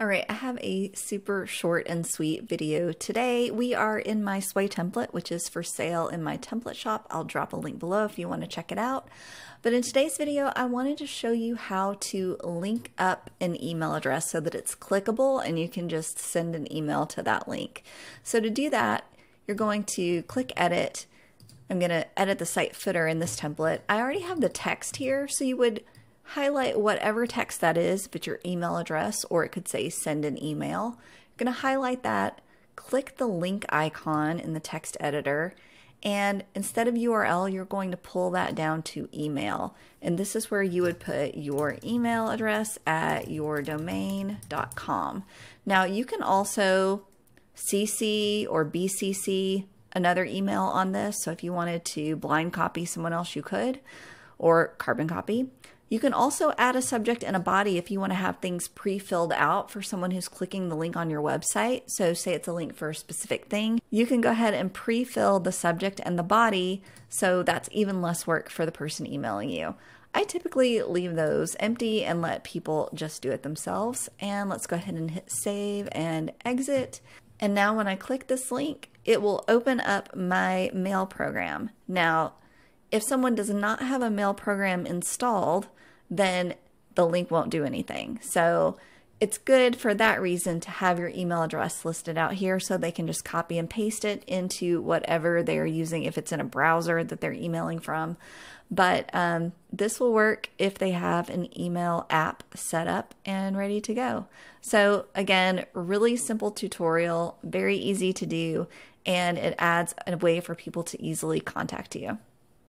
All right, I have a super short and sweet video today. We are in my Sway template, which is for sale in my template shop. I'll drop a link below if you want to check it out. But in today's video, I wanted to show you how to link up an email address so that it's clickable and you can just send an email to that link. So to do that, you're going to click edit. I'm going to edit the site footer in this template. I already have the text here, so you would highlight whatever text that is, but your email address, or it could say send an email. You're going to highlight that, click the link icon in the text editor, and instead of URL, you're going to pull that down to email. And this is where you would put your email address at yourdomain.com. Now, you can also CC or BCC another email on this. So if you wanted to blind copy someone else, you could, or carbon copy. You can also add a subject and a body if you want to have things pre-filled out for someone who's clicking the link on your website. So say it's a link for a specific thing, you can go ahead and pre-fill the subject and the body so that's even less work for the person emailing you. I typically leave those empty and let people just do it themselves. And let's go ahead and hit save and exit. And now when I click this link, it will open up my mail program. Now, if someone does not have a mail program installed, then the link won't do anything. So it's good for that reason to have your email address listed out here so they can just copy and paste it into whatever they're using if it's in a browser that they're emailing from. But um, this will work if they have an email app set up and ready to go. So, again, really simple tutorial, very easy to do, and it adds a way for people to easily contact you.